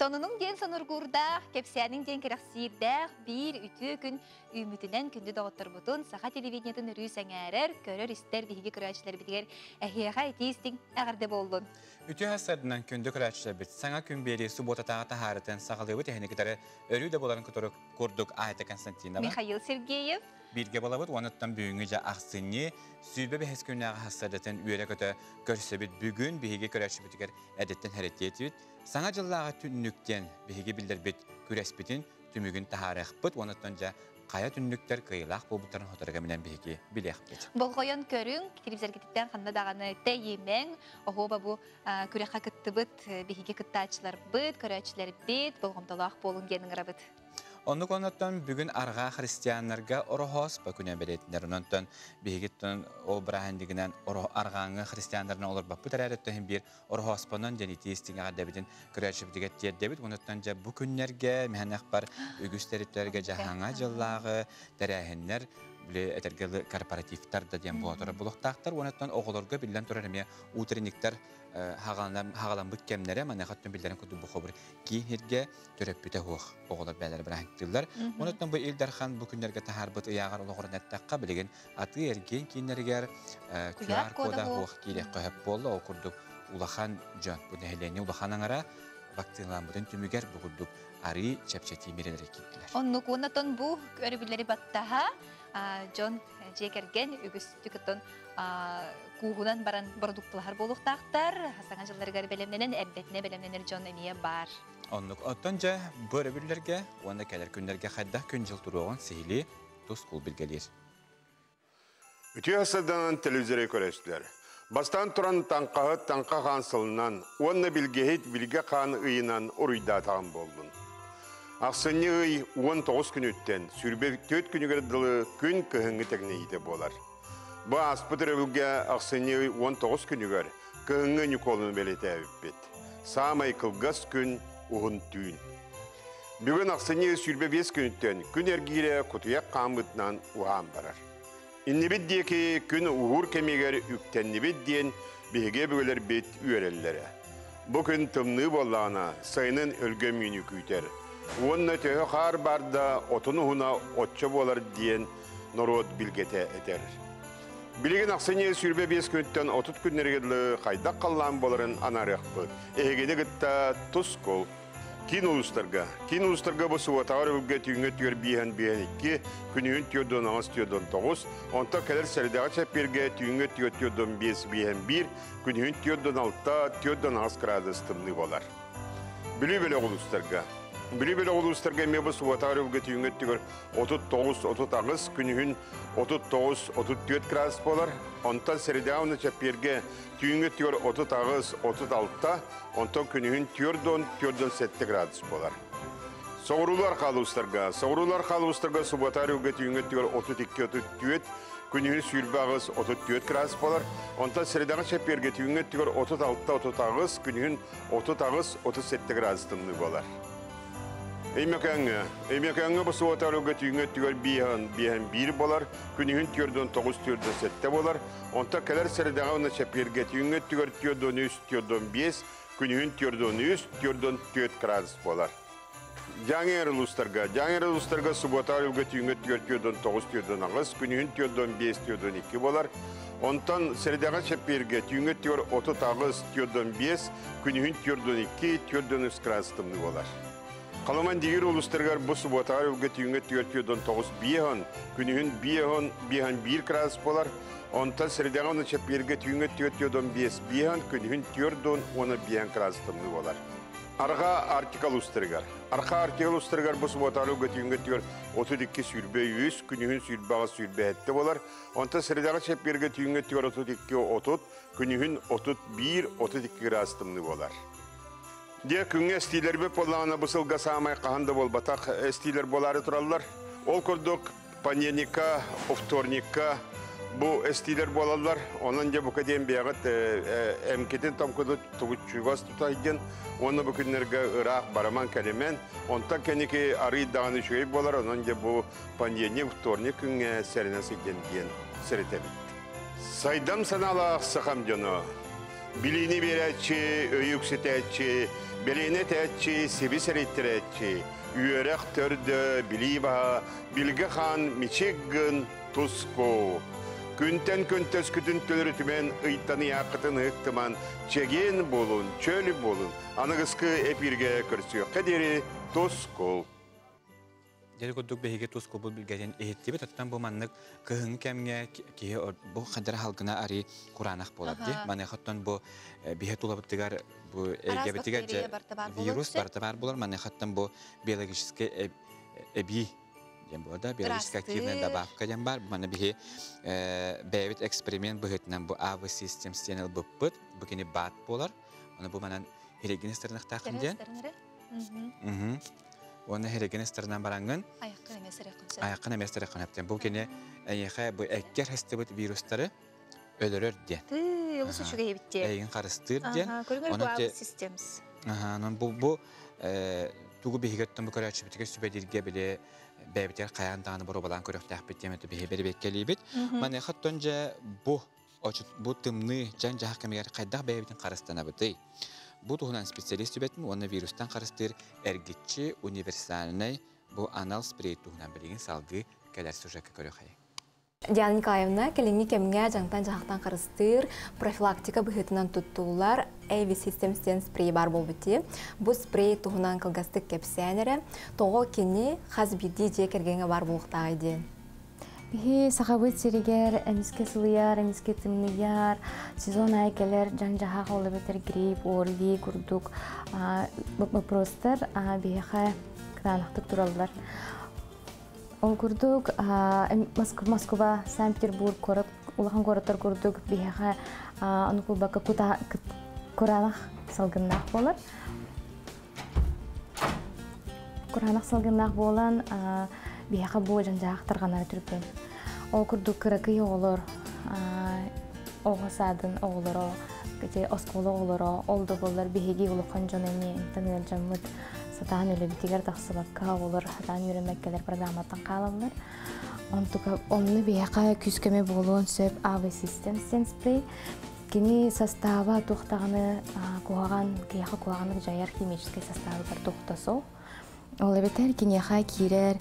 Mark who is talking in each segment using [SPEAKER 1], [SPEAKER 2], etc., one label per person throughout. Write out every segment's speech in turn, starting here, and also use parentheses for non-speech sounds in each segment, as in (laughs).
[SPEAKER 1] Сонунун ден сонургурда, кепсиянин ден керексирдах бир үтү күн үмүтүнен күндү доғыттырбутун саха телевидениятын үрүү сәңәрер, көрөр истер биһиги көрәчлер битигер әхиэха этиистин әгәрде болдун.
[SPEAKER 2] Үтү хасарынан күндү көрәчлер бит. Саңа күн бери суббота техникатары өрүү да боларын күтөрүк курдук Айта Константинова.
[SPEAKER 1] Михаил Сергеев,
[SPEAKER 2] Бирге балабыт, онуттан бүгінгі жа ақсыны, сүйбе бәхес күннағы хасадатын үйері көті көрсөбіт бүгін көрәші бітігер әдеттен саңа жыллағы түннүктен бігі білдірбіт күрәспітін түмігін тахарық бұт, онуттан жа қая түннүктер кыйлақ болбуттарын хотырға менен бігі білек бұт.
[SPEAKER 1] болғойон көрүң, телевизор кититтен ханна дағаны тәйемен, оғоба бу күрәқа кыттыбыт, биһиги кыттаачылар быт, көрәчлер бит, болғымдалақ болун генің рабыт.
[SPEAKER 2] Онны коноттон бүгүн арга христианнарга орохос ба күнә белетнер онтон. Бигиттен ол брахандигинен аргааңы христианнарына олар баппы тарарыттын бир орохос понон жени тестиңа дебитин күрәшип дигет тиер дебит онтон жа бу күннәргә мәһәнәк бар үгүстерипләргә жаһаңа жыллагы тәрәһеннәр биле этергелы корпоративтар да дем болотор булуктактар онтон оголорга билен турар эме утренниктер хагалан хагалан бут кемнере мана хаттын билдерин куду бу хобыр кийинерге төрөппүтө хух оголор бәлер брахтылар онтон бу илдар хан бу күннәргә нәттәкка билеген аты эрген кинергер QR кода хух килек кыһап болду ол курдук улахан жан бу нәһелени улахан аңара вакциналамбытын түмүгер бугудук ари чапчати мерелер киттилер
[SPEAKER 1] Онну кунатон бу көрүбүлери баттаха, Джон жекерген үгүстүкөтөн куугунан баран продуктлар болуктактар, хасаңа жылдаргар белемненен эрдетине белемненер Джон эмие бар.
[SPEAKER 2] оннук оттон жа бөрөбүллерге уонда келер күннерге хайда күн жыл туругун сихили тус кул билгелер
[SPEAKER 3] Үтү асадан телевизоре көрөстүлөр. Бастан туран таңқағы таңқа қансылынан, онны білгейт білге қан ыйынан ұруйда тағын болдun. Ақсыны ый 19 күн өттен, сүрбе 4 күнігер дылы күн көхіңгі тәгнейді болар. Бұ аспыдыр өвілге ақсыны ый 19 күнігер көхіңгі нүколын белеті әвіппет. Самай кылгас күн ұғын түйін. Бүгін ақсыны сүрбе 5 күн өттен, күн әргере құтыяқ қамытынан ұған барар. Иннибит диеки күн уғур кемегер үктеннибит диен биһиге бүгөлер бит үөреллере. Бу күн тымны боллаана сайнын өлгө мүйнү күйтер. Уонна төһө хар барда отуну хуна отчо болар диен норот билгете этер. Билеген ақсыне сүрбе бес күнттен отут күннергедлі қайдақ қаллан боларын анарықпы. Эгене гытта тус кол. Кин улустарга. Кин улустарга бу суатар бүлге түйіңе түйер бейен бейен икки, күнігін түйодон аңыз түйодон тоғыз, онта кәлер сәрдеға чәпперге түйіңе түйод түйодон бес бейен бір, күнігін түйодон алта түйодон аңыз градус тымны болар. Білі білі улустарга. Білі білі улустарга ме бу суатар бүлге түйіңе түйер 39, 30 аңыз, күнігін 39, 34 градус болар. Онта сәрдеға чәпперге 30 аңыз, 36, онтон күнігін түйердон, түйердон 7 градус болар. Соғырулар қалуыстарға. Соғырулар қалуыстарға субатар өге түйінге түйер 32-34, күнігін сүйірбағыз 34 градус болар. Онта средағы шәпперге түйінге түйер 36-30 күнігін 30-37 градус болар. Бейхан, бейхан 1 болар, күнігін түйерден 9 түйерден 7 болар. Онта кәлер средағы оны шәпперге түйінге түйер түйерден 3, түйерден 5, күнігін түйерден 3, түйерден 4 градус болар. Жаңер улустарга, жаңер улустарга суботар үлгө түйүнгө түйөр түйөдөн 9 түйөдөн агыс, күнүгүн түйөдөн 5 түйөдөн 2 болар. Онтан середага чепперге түйүнгө түйөр 30 агыс түйөдөн 5, күнүгүн түйөрдөн 2 түйөрдөн 3 градустымны болар. Қаламан дигер улустаргар бу суботар үлгө түйүнгө түйөр түйөдөн 9 биехон, күнүгүн биехон, биехан 1 градус болар. Онтан середага оны чепперге түйүнгө түйөр түйөдөн 5 биехон, күнүгүн түйөрдөн 10 биехан градустымны болар. Арга артикал устыргар. Арка артикал устыргар бу суботалу götüngө түйөр 32 сүрбе 100 күнүгүн сүрбага сүрбе этте болар. Онта чепперге түйүнгө түйөр 32 30 күнүгүн 31 32 градустымны болар. Де күнгө стилер беп болана бусылга самай каханда болбатак стилер болары тураллар. Ол көрдүк паненика, вторника, Бу эстилер болалар, онан же бу кадем бягат эмкетен тамкыды тугучугас тутайген, оны күннерге ырак бараман калемен, онта кенеки ары даганы шөй болар, онан же бу пандемия вторник күнгө серенеси ген ген серетебит. Сайдам санала сахам жоно. Билини берәтчи, өйүксетәтчи, белене тәтчи, себис эреттерәтчи, үйерек төрдө, билиба, билге хан, мичиггын, туску. Күнтен күнтөс күтін төлірітімен ыйттаны яқытын ыктыман чеген болун, чөлі болун, анығысқы эпирге көрсіё. Қадері тускул.
[SPEAKER 2] Дери курдук беһиге тус кубул билгәден эһиттиби тоттан бу маннык кыһын кемге кие бу хадыр халгына ари куранах болар ди.
[SPEAKER 1] Аха.
[SPEAKER 2] Маны хаттан бу биһе тулабыттыгар бу
[SPEAKER 1] бар болот
[SPEAKER 2] вирус
[SPEAKER 1] се.
[SPEAKER 2] барта бар булар. Маны хаттан бу биологический эби дем болда биологически активная добавка дем бар. Маны биһи бэвит эксперимент быһытынан бу АВ систем стенел быппыт бу кини бат болар. Аны бу манан ден.
[SPEAKER 1] Терестернере. Мгм.
[SPEAKER 2] Оны хирегинестернан барангын
[SPEAKER 1] Аяққа емес реконсе.
[SPEAKER 2] Аяққын әместері қанаптен. Бұл кені әйеқі бұл әккер хәстібіт вирустары өлірір ден.
[SPEAKER 1] Ты улус
[SPEAKER 2] Аха.
[SPEAKER 1] үшіге ебітте.
[SPEAKER 2] Әйін қарыстыр ден. Те-
[SPEAKER 1] системс.
[SPEAKER 2] Аха, анан бұл бұл тугу бихигеттен бәбітер қаян тағаны бұры балан очут тымны жан қарыстана Бұл туғынан специалист үбетін, оны вирустан қарыстыр әргетчі универсальный бұл анал спрей туғынан білеген салғы кәлер сюжетке көрі қай.
[SPEAKER 4] Диана Николаевна, келеңі кемге жаңтан жағақтан қарыстыр, профилактика бұхетінен тұттулар, AV Systemстен спрей бар бол біте. Бұл спрей тұғынан қылғастық кепсәнері, тоғы кені қаз биді же кергенге бар болуқтағы ден.
[SPEAKER 5] Бихи сахабыт сиригер, әниске сылыяр, әниске тымныяр, сезон айкелер, жан жаха қолы бетер грипп, орли, курдук, вопростар бихиха кранақтық туралылар. Ол курдук Москва, Санкт-Петербург, корот, улахан короттар курдук бихиха анукул бака куранах салгыннах болар. Куранах салгыннах болан бияқа бу жанжаақтырғанар түрпен. Ол күрдік кыракы оғылыр, оғасадын оғылыры, кете осколы оғылыры, олды болар бихеги ұлыққан жонайны интанер жаммыт сатаан өлі бітігер тақсыбаққа оғылыр, хатан үйренмеккелер программаттан. Онтука онны бияқа күскеме болуын сөп АВ систем сен спрей. Кини состава жаяр химический составы бар. Ол эбетер кинеха кирер,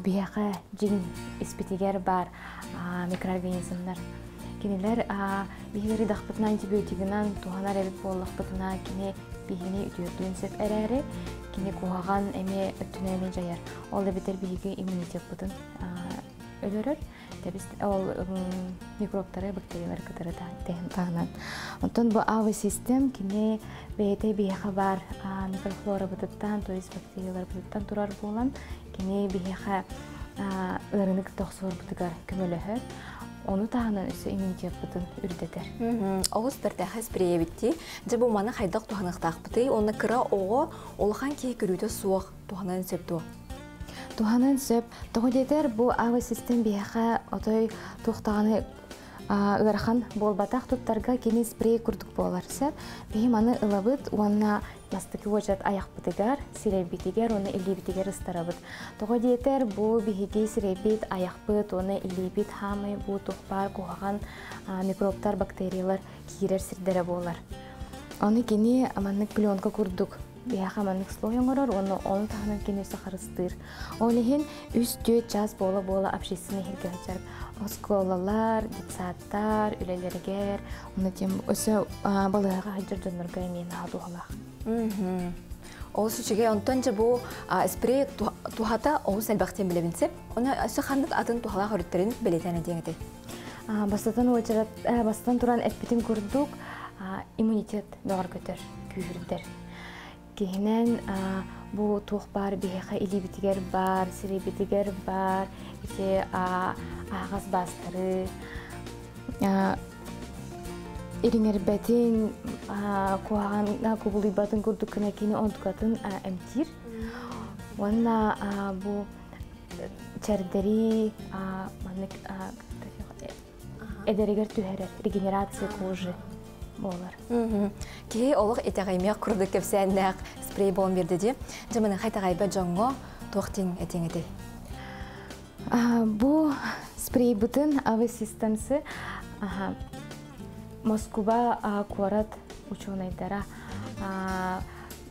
[SPEAKER 5] бияха жин испитигер бар микроорганизмдар. Кинелер бихилери дахпытына антибиотигынан туханар эбит боллахпытына кини бихини үтүөрдүн сеп эрери, кини куаган эме өттүнө эме жаяр. Ол эбетер биһиги иммунитет бутун өлөрөр. Ол микробтары, бактериялар кытары тehen тагынан. Онтон бу АВ систем кини бейте бияха бар микрофлора бутуттан, то есть бактериялар бутуттан турар болан, кини бияха ырынык тохсор бутугар көмөлөһөр. Оны тағынан өсі иммунитет бутун үрдетер.
[SPEAKER 4] Оғыз біртәхі спрей бітті, же бұл маны қайдақ туғанықтақ біті, оны кыра оғы олған кей көрүйді суық туғанын сөпту.
[SPEAKER 5] Туханын сөп, тоғыдетер бұл ағы систем бияқа отой туқтағаны ырахан болбатақ туттарға кені спрей күрдік болар сәр. Бейім аны ылабыт, уанна пластыки очат аяқ бітігер, сиребитігер, оны илебитігер ыстарабыт. Тоғыдетер бұл бихиги сиребит, аяқ быт, оны илебит хамы, бұл туқпар, куғаған микробтар, бактериялар кирер сирдері болар. Оны кені аманнык пленка курдук. Бияха маннык слой оңорор, оны оны тахынан кені өсі қарыстыр. Олихин үс дөт жаз бола бола общественный хачар. Осколалар, детсаттар, үлелергер, оны тем өсі балыға хачар жонларға мен адуғалақ.
[SPEAKER 4] Ол сүчіге онтон же бұл спрей тухата оғыз әлбәқтен білебінсеп, оны өсі қандық атын тухалақ өріттерін білетәне деңеді.
[SPEAKER 5] Бастатан бастатан туран әппетін көрдік, иммунитет доғар көтер, күйірдер. Кейінен бұл туқ бар, бейха илибитигер бар, сиребитигер бар, ағаз бастары, Ириңер бәтин куаған кубулы батын күрдік кіне кені онтукатын әмтир. Ванна бу чәрдері эдерегер түһәрер, регенерация кожи болар.
[SPEAKER 4] Кей олық етеғайме күрді кепсәннәқ спрей болын берді де, жымының қайтағайбы жоңғы тоқтин әтеңеді.
[SPEAKER 5] Бу спрей бутын авы системсы Москва куарат ученыйдара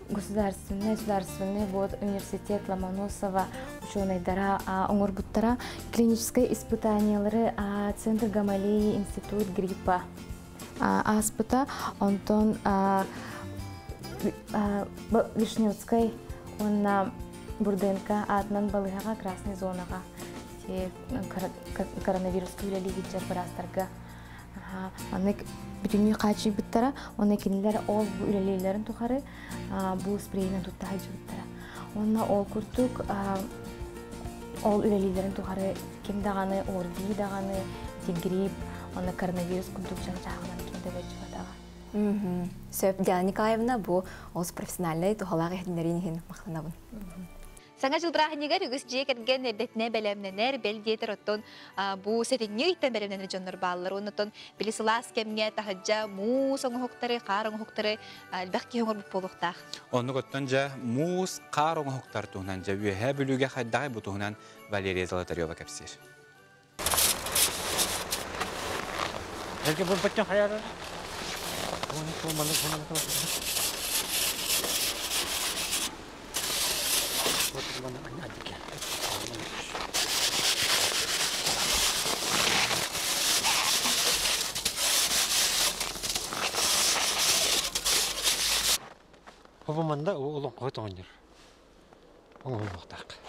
[SPEAKER 5] государственный государственный вот университет Ломоносова ученыйдара оңорбуттара клиническое испытаниялары центр гамалеи институт гриппа. Аспыта онтон Вишневской онна Бурденко атынан балыһаға красный зонаға. Те кор- кор- коронавирус күлелигиттер барастарга аны бүтүнү качы биттара оны кинилер ол бу үлелейлерин тухары бу спрейнен туттахай жибиттара онна ол куртук ол үлелейлерин тухары ким даганы орди даганы ти грипп оны коронавирус курдук жан жагынан кимде бечбатага
[SPEAKER 4] Мгм. Сөп Диана Николаевна бу ол профессиональный тухалага хединерин хин мактанабын.
[SPEAKER 1] Саңа жыл брахынегер үгіс жие керген эрдетіне бәлемненер, бәл диетер оттон а, бу сетенне иттен бәлемненер жоннор баллар. Оннотон билисылас кемге тахаджа му соңы хоктары, қарың хоктары, әлбәкки хоңыр бұп болуқтақ.
[SPEAKER 2] Жа қар оңы туһунан жа бу туһунан Валерия Золотарева.
[SPEAKER 6] Bunu kullanmalı, kullanmalı. Gel. Babamanda o olan koyut oynuyor. Onu baktak.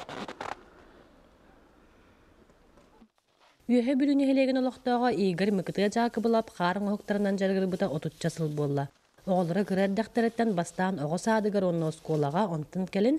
[SPEAKER 7] Үөһэ бүрүнү хелеген олохтоого Игорь мыкытыга жаакы булап хаарың оһуктарынан жаргырбыта отучча сыл буолла. Оҕолора кырардахтарыттан бастаан оҕо саадыгар онно сколага онтун келин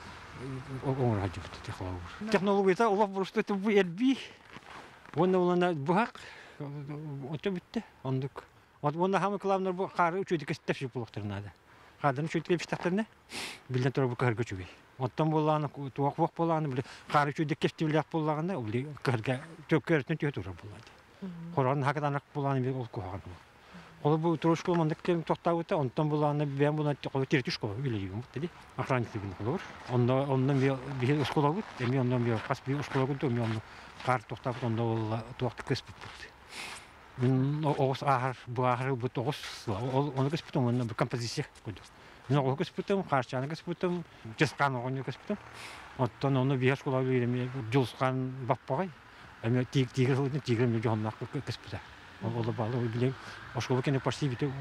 [SPEAKER 6] хаҗы бит технология. Технология улап бурышты бу элби. Оны хак Ото битте, ондук. Вот онда хамы. Оттон болланы туак вак болланы биле кары үчөйдү кептилек боллаганда ули кырга төкөртүн түйө тура боллады. Корон хакадан болланы бил ол куган. Ол бу трошку мандык кем токтап өтө, онтон болланы бен dedi. Охранник деген колор. Онда ондан бут, эми ондан би школа бут, эми онда кар токтап онда ол кеспит бут. Мен оғыз ахар, бұл бұт оғыз, оны оны бір композиция көді. Мен қаршаны кеспітім, жесқан оғын кеспітім. Оттан оны бия школа береме, жолсқан баппағай. Әме тигір тигір. Олы балы, ой білем, ошкола кені почти бітен.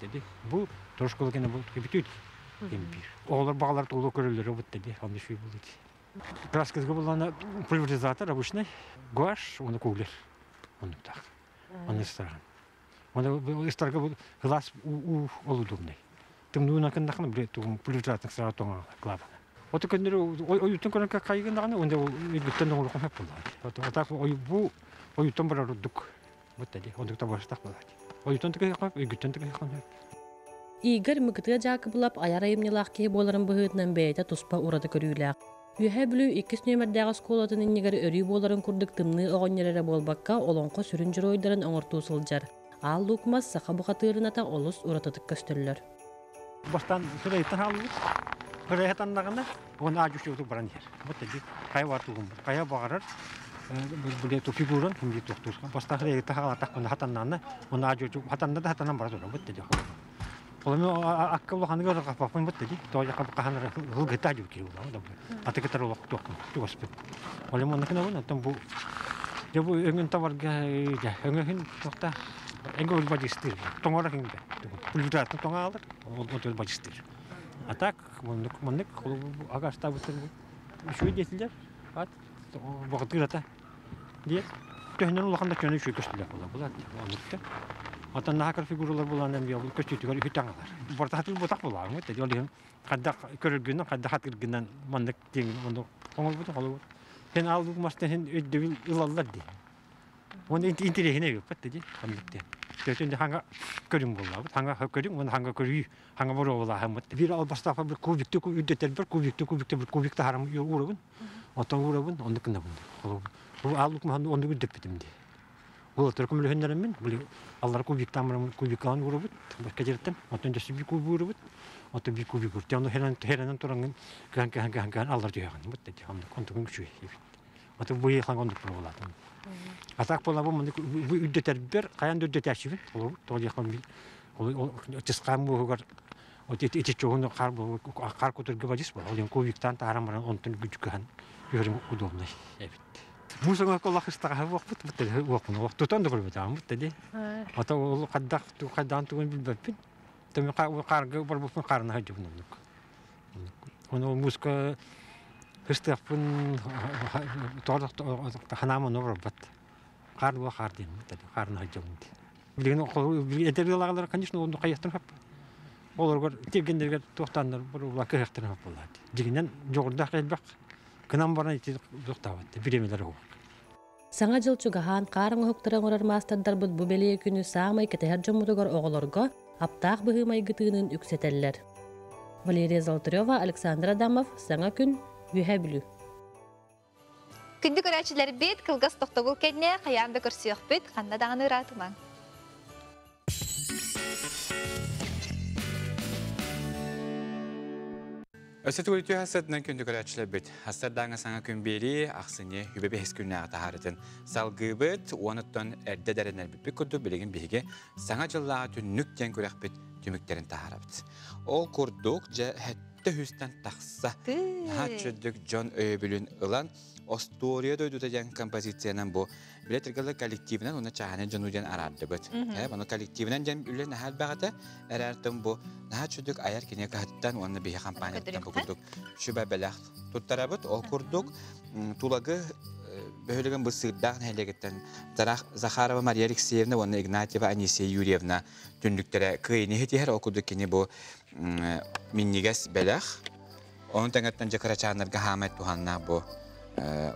[SPEAKER 6] Деді, бұл тұр школа кені бұл біту ембір. Олар бағалар толы көрілері бұт деді, бұл деді. Краскізгі бұл ана пульверизатор обычный, гуаш, оны көгілер. Оны так. Оны истарган. Оны бу глаз у олудумный. Тым нуна кындакны биле тугун пульверизатор сара тоңа клапана. Ото көндөрү ой оюттан көрөн кайгын даганы онда үгүттен оңлук хап болду. Ото атак ой бу оюттан бара рудук. Вот тади, онда та баштак болду. Оюттан тиге хап, үгүттен тиге хап.
[SPEAKER 7] Игорь мыкытыга жаакы булап аяр айымнылаах киһи буоларын быһыытынан бэйэтэ туспа урады көрүүлээх. Үһэ бүлүү иккис нөмердээҕи сколатын иннигер өрүү буоларын курдук тымны оҕоннерere буолбакка олонхо сүрүн жыройдарын оҥортуу сылдьар. Аал лукмас саха бухатыырыната олус урататык көстөллөр.
[SPEAKER 6] Бастан сүрөйтен халуу. Хөрөйтен нагында, оны ажу шууту баран ер. Вот тади, кай ватугум, кая багарар. Kiri ulah. Ati kita lo waktu aku tu aspek. Kalau mau nak nak nak bu. Dia bu ingin tawar ga ja. Ingin hin waktu. Engkau bajistir. Tongor hin be. Pulita tu kalau agak stabil tu. Şu desiler. At. Vakit kira Диет. Төһнен улаханда көнө шүй көстүлөр була була. Онукта. Ата нахакар фигуралар буландан бия бул көстүтүгөр хүтаңалар. Бортатыл ботак була. Мөтө жолы кадда көрүлгүнөн кадда хат киргенен мандык тең мондо оңол бут холу. Сен алдык мастан сен өйдөбүл илаллар ди. Онда интересине көп петти ди. Мандыкте. Төтен ханга булла. Ханга көрүң, оны ханга көрү, ханга бор ола хамат. Бир ал бастапа бир харам бун. Бу алык ман онды күдөп битимди. Лөһөннәрем мен, аллар кубик тамрам кубик кубик кубик аллар. Бу күчү. Бу булат. Атак бу бу каян. Ол бу чогон кар бу. Мусаңа колах истага вакыт бит бит вакыт вакыт тотан да көрбөт ам бит ди. Ата ол ту кадан туган билбеп бит. Тем ка карга бар бу карна хаҗып нук. Оны муска. Кар кар карна. Билген конечно хап. Оларга тегендерге токтандар бу ула кырыктан хап булат. Дигенен жогорда кылбак. Кынан баран ити ул.
[SPEAKER 7] Саңа жыл чугахан қарыңы хуктаран орар мастардар бұд бұ белее күні саамай кәтәһәр жомудугар оғолорго аптаах быһымай гытыынын үксетеллер. Валерия Золотарева, Александр Адамов, Саңа күн, Үйһә бүлү.
[SPEAKER 1] Күнді көрәчілер бет, кылгас тоқтабыл кәдіне, қаямда көрсіяқ бет, қанда дағаны ратыман.
[SPEAKER 2] Өсөт үлтү хасатынан күндү көрәчле бит. Хастардаңа саңа күн бери аксыне хүбе бес күннә тахарытын. Салгыбыт оныттан эрдә дәренер бит күрдү билеген биге саңа жыллага түннүктен көрәк бит түмүктерин тахарабыт. Ол курдук же хәтте хүстән тахса. Хачыдык Джон Өйбүлүн ылан Остория дойду таган композициянан бу билетергалы коллективинен уна чаханы жонуден арарды бит. Э, баны коллективинен жан үлен хал багата эрартым бу нахачыдык аяр кине кахаттан уна бие компаниядан курдук. Шуба белах туттарабыт ол курдук тулагы бөлеген бу сырдак нәлегеттен Зарах Захарова Мария Алексеевна, уна Игнатьева Анисия Юрьевна түндүктере кыйны хетихер окудук кине бу миннигес белах. Onun тәңәттән жакарачанырга хамат туханна бу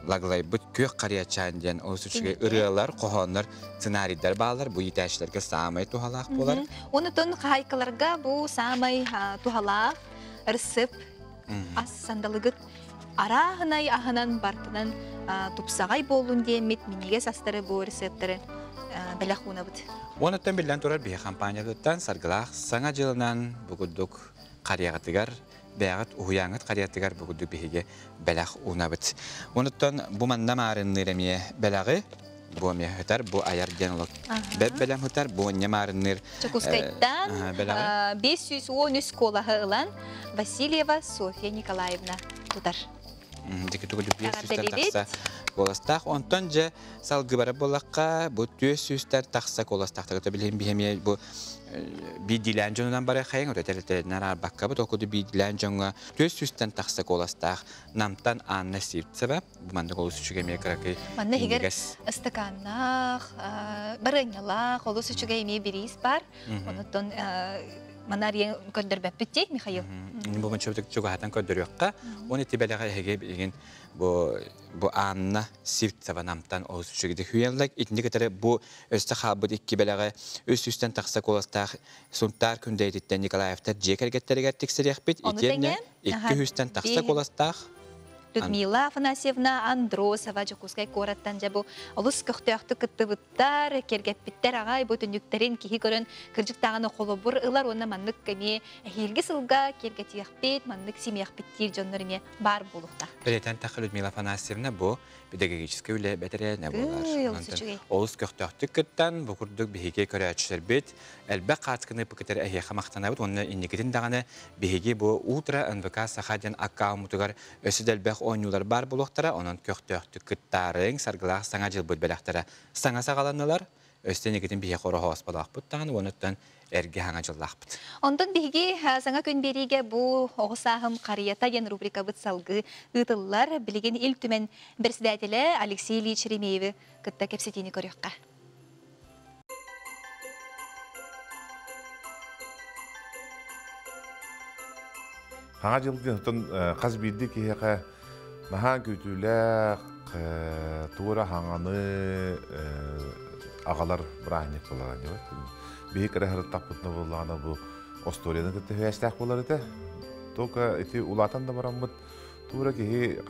[SPEAKER 2] лаглай бут көк кариячан ден осучуга ырыалар, кохоннар, сценарийдер баалар, бу итәшләргә самай тухалак булар.
[SPEAKER 1] Оны тон хайкаларга бу самай тухалақ, ырсып, ас сандалыгыт арахынай ахынан бартынан тупсагай болун диемит миниге састары бу рецепттары белахуна бут.
[SPEAKER 2] Оны тән билен турар бия компаниядаттан саргылах саңа жылынан бугуду биһиге бәлах унабыт. Онуттан бу манна марын ныремие бәлагы бу ме хатар бу аяр генлок. Бәп бәләм хатар бу не марынныр.
[SPEAKER 1] Чекускайттан 513 колаһы ылан Васильева Софья Николаевна
[SPEAKER 2] тугу сүстәр
[SPEAKER 1] белебит.
[SPEAKER 2] такса. Боластах онтон же бара болакка бу төс сүстәр такса коластахта та билем бихемие бу би дилән жонунан бара хайын өтө телете нара бакка бу токуду би дилән жонга төс сүстән такса коластах намтан анна сиртсеба бу манда голус чуге ме краки.
[SPEAKER 1] Манна хигер стаканнах, барынялах, олус үчүгө эми бирис бар. Онуттан манария көндөрбөп бүтти Михаил.
[SPEAKER 2] Мен чөптүк чуга хатан көдөрөкка. Оны хеге билген бу бу анна сиртсеба намтан олус чуге хүйенлек итинде кетере бу өстө хабыт икки белеге өс үстен такса коластах сунтар күндейдиттен Николаевтар жекергеттерге итенне икки үстен такса коластах.
[SPEAKER 1] Людмила Афанасьевна Андросова жокускай кораттан жабу олус көктөктү кыттыбыттар, кергеппиттер агай бу түнүктерин кихи көрөн кыржыктаганы холобур ылар онна маннык кеме хилги сылга кергетиякпит, маннык семияхпиттир жоннор бар булукта.
[SPEAKER 2] Билетен тахы Людмила Афанасьевна бу педагогический үле бетере не булар.
[SPEAKER 1] Ый, ол
[SPEAKER 2] Онтон
[SPEAKER 1] сүчүгей.
[SPEAKER 2] Олус көктөктүк кыттан бу курдук биһиге көрәчтер бит. Әлбә каткыны бу кетер әһе хамактана бит. Онны иннигидин даганы биһиге бу утра НВК сахаден аккаунтугар өсүдәлбәх ойнулар бар булуктара, онун көктөктүк кыттарын саргылах саңа жыл беләхтәре. Саңа сагаланнылар. Өстен балак бут тагын эрге хаңа жыллах бит.
[SPEAKER 1] Онтон биһиги саңа күн бериге бу оғысағым қарията ен рубрика быт салгы ытыллар билеген ил түмен председателе Алексей Ильич Ремееві кытта кепсетини көрөкка.
[SPEAKER 8] Хаңа жылғы тон қаз білді кейеқа маха көтіләк тура хаңаны агалар браанник боларан бейик эрахыр таппытны боллагана бу осторияны кытты хэстак болар только эти улатан да бараммыт тура киһи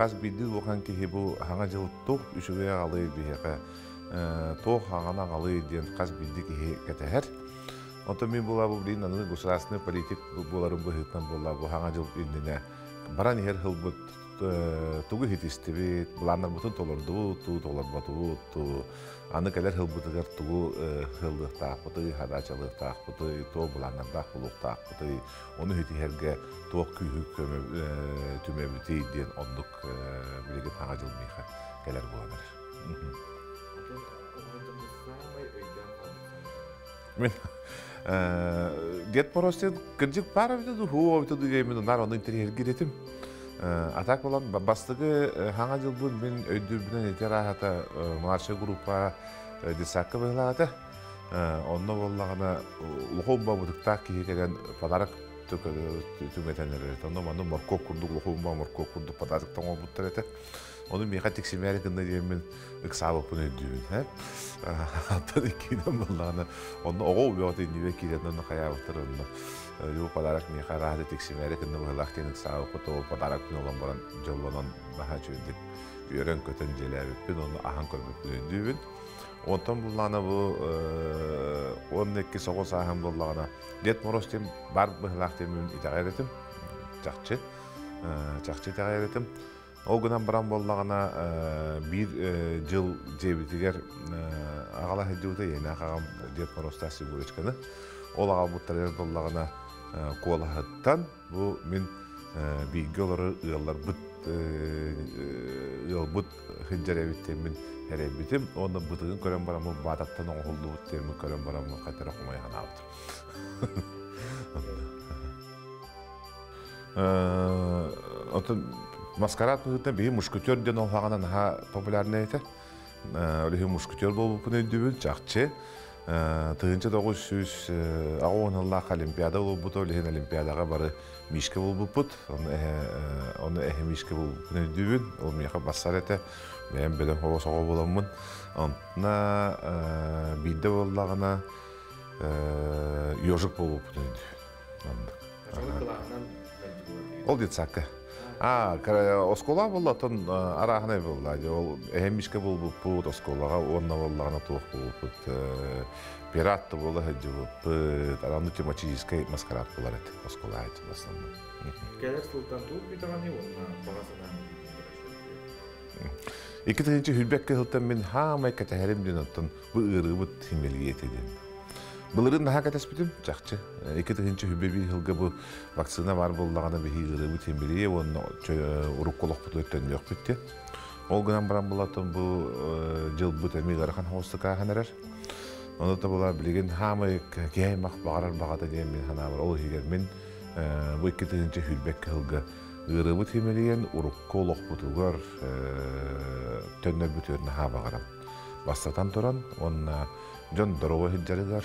[SPEAKER 8] бу хаңа жылыттук үчүгө алый биһиэхэ тох хаңана алый диэн кас бидди киһи кетэхэр Онто мен була бу блин аны государственный политик жыл индине баран хер хылбыт тугу хитистибит буланнар бутун толорду ту толорбату ту аны келер хылбытыгар тугу хылдыктаакпыты хадачалыктаакпыты то буланнардах булуктаакпыты оны хити херге туок күйү түмөбүти диен ондук билигин хаңа жыл миха келер буланар мен Дед поростен кырдык пара бит ду хуо бит ду геймен нар оны интерьер гиретим. Атак болан бастыгы хаңа жыл бун мен өйдү менен этера хата марша группа десакка байгата. Онно боллагана лохомба будукта ки келген подарок түметенер. Онно маны моркоп курдук лохомба моркоп курдук подарок тоңо буттар эте. Оны миха тексимери кында деймен ыксабы пуны дүйін. Аттан икинен болланы. Оны оғо уйоты ниве килен оны хаябыктыр. Ю подарок миха рахды тексимери кында быхылах тен ыксабы путы ол подарок пуны olan баран жолланан баха чөйдік. Үйрен көтен желәбіппін, оны ахан көрбіппін дүйін. Онтан булланы бу 12 соғыс ахан булланы. Дет мороз тем бар быхылах темін итағайретім. Жақчы. Жақчы итағайретім. Ол гынан баран боллағана бир жыл жебитигер ағала хеджута ена қағам дед моростасы буречканы. Ол ағал бұттарер боллағана куалахаттан бұл мен бейгі олары ұялар бұт ұял бұт хеджаребиттен мен әребитім. Оны бұтығын көрен барамы бататтан оңғылды барамы қайтара құмай ғана. (laughs) Отын Маскарад быгытна бии мушкетер ден олхагана наха популярный эте. Олихи мушкетер болу пуны дүбүн чакчы. Тыгынчы тогуз сүз агуын аллах олимпиада болу бут олихин олимпиадага бары мишке болу бут. Оны эхе мишке болу пуны дүбүн. Ол мияха бассар эте. Мен белем хова сого боламмын. Онтна бидде боллагана ёжик болу пуны дүбүн. Ол детсакка. А, оскола болла тон арахне болла. Ол эхемишке бол бу пут осколага онна боллагана туох бул пут. Пират болла хеджи бу пут. Арамны тематический маскарад болар эт оскола айт основно.
[SPEAKER 9] Келер султан тук битаган онна багасынан.
[SPEAKER 8] Икки тегенче хүлбекке хылтан мен хамай бу ырыбыт химелиет едем. Былырын наха катаспитим жакчы. Эки тыгынчы хүбеби хылга бу вакцина бар боллагана бихи ырыбы тембелие онно урук колок бут өттөн жок битти. Ол гынан баран булатын бу жыл бут эми гарахан хосты каханарар. Оны да була билген хамы кей мах багарар багата дем мен хана бар. Ол хигер мен бу эки тыгынчы хүлбекке хылга ырыбы темелиен урук колок бутугар төннөр бүтөрүнө ха багарам. Бастатан туран онна жон дорого хиджарыгар